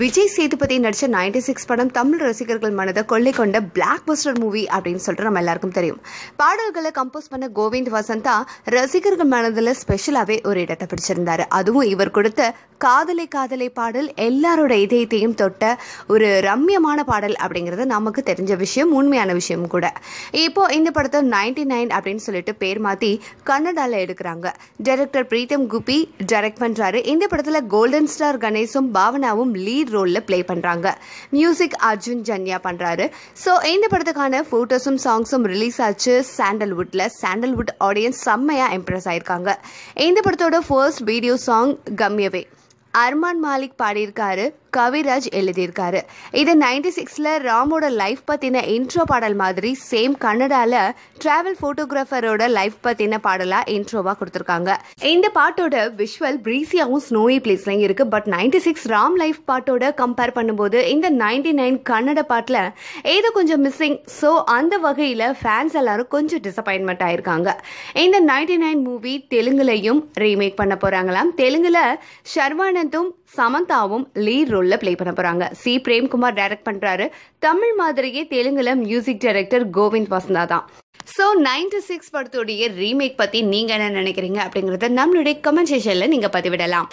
விஜய் சேதுபதி நடித்த ninety six படம் தமிழ் ரசிகர்கள் மனதை கொள்ளை கொண்ட பிளாக் பஸ்டர் மூவி அப்படின்னு சொல்லிட்டு நம்ம எல்லாருக்கும் தெரியும். பாடல்களை கம்போஸ் பண்ண கோவிந்த் வசந்தா ரசிகர்கள் மனதில் ஸ்பெஷலாகவே ஒரு இடத்தை பிடிச்சிருந்தாரு. அதுவும் இவர் கொடுத்த காதலை காதலை பாடல் எல்லாரோட இதயத்தையும் தொட்ட ஒரு ரம்யமான பாடல் அப்படிங்கிறது நமக்கு தெரிஞ்ச விஷயம் உண்மையான விஷயம் கூட. இப்போ இந்த படத்தை நைன்டி நைன் அப்படின்னு சொல்லிட்டு பேர் மாற்றி கன்னடாவில் எடுக்கிறாங்க. டைரக்டர் பிரீத்தம் குபி டைரக்ட் பண்ணுறாரு இந்த படத்தில் கோல்டன் ஸ்டார் கணேசும் பாவனாவும் லீட் ரோலில் ப்ளே பண்ணுறாங்க மியூசிக் அர்ஜுன் ஜன்யா பண்ணுறாரு ஸோ இந்த படத்துக்கான ஃபோட்டோஸும் சாங்ஸும் ரிலீஸ் ஆச்சு. சாண்டல்வுட்டில் சாண்டல்வுட் ஆடியன்ஸ் செம்மையாக இம்ப்ரெஸ் ஆயிருக்காங்க. இந்த படத்தோட ஃபர்ஸ்ட் வீடியோ சாங் கம்யவே அர்மான் மாலிக் பாடியிருக்காரு. கவிராஜ் எழுதியிருக்காரு. இது நைன்டி சிக்ஸில் ராமோட லைஃப் பற்றின இன்ட்ரோ பாடல் மாதிரி சேம் கன்னடாவில் ட்ராவல் ஃபோட்டோகிராஃபரோட லைஃப் பற்றின பாடலாக இன்ட்ரோவாக கொடுத்துருக்காங்க. இந்த பாட்டோட விஷுவல் பிரீசியாகவும் ஸ்னோயி பிளேஸ்லையும் இருக்கு. But ninety six Ram life பாட்டோட கம்பேர் பண்ணும்போது இந்த நைன்டி நைன் கன்னட பாட்டில் ஏதோ கொஞ்சம் மிஸ்ஸிங் ஸோ அந்த வகையில் ஃபேன்ஸ் எல்லாரும் கொஞ்சம் டிசப்பாயின்மெண்ட் ஆயிருக்காங்க. இந்த நைன்டி நைன் மூவி தெலுங்குலையும் ரீமேக் பண்ண போகிறாங்களாம் தெலுங்கில் ஷர்வானந்தும் சமந்தாவும் லீட் ரோல்ல ப்ளே பண்ண போறாங்க. சி. பிரேம்குமார் டைரக்ட் பண்றாரு. தமிழ் மாதிரியே தெலுங்குல மியூசிக் டைரக்டர் கோவிந்த் வசந்தா தான். ஸோ நைன்டி சிக்ஸ் படத்துடைய ரீமேக் பத்தி நீங்க என்ன நினைக்கிறீங்க அப்படிங்கறத நம்மளுடைய கமெண்ட் செஷனில் நீங்க பதிவிடலாம்.